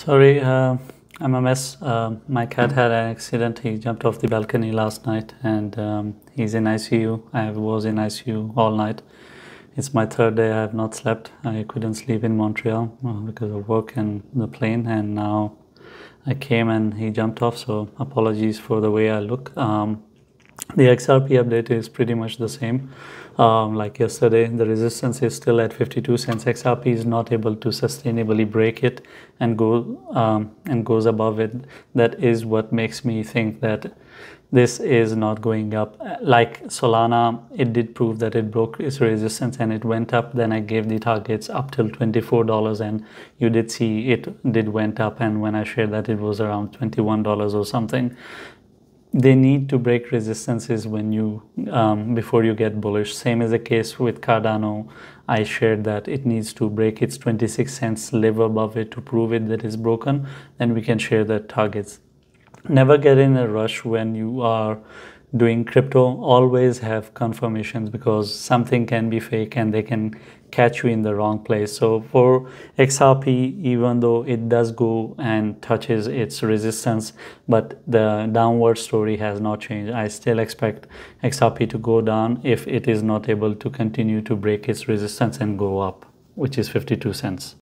Sorry, uh, I'm a mess. Uh, my cat had an accident. He jumped off the balcony last night and um, he's in ICU. I was in ICU all night. It's my third day. I have not slept. I couldn't sleep in Montreal uh, because of work and the plane. And now I came and he jumped off. So apologies for the way I look. Um, the XRP update is pretty much the same. Um, like yesterday, the resistance is still at 52 cents. XRP is not able to sustainably break it and go um, and goes above it. That is what makes me think that this is not going up. Like Solana, it did prove that it broke its resistance and it went up. Then I gave the targets up till $24 and you did see it did went up. And when I shared that it was around $21 or something they need to break resistances when you um, before you get bullish. Same is the case with cardano. I shared that it needs to break its 26 cents live above it to prove it that it's broken then we can share the targets. Never get in a rush when you are doing crypto always have confirmations because something can be fake and they can catch you in the wrong place. So for xrp even though it does go and touches its resistance but the downward story has not changed. I still expect xrp to go down if it is not able to continue to break its resistance and go up which is 52 cents